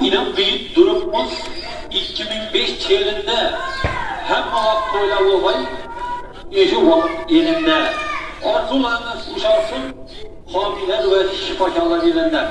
İnan büyük durumumuz 2005 yılında hem vakit oyla olay, yüzü vakit elinde. Arzularınız uşarsın, hamiler ve şifakarlar elinde.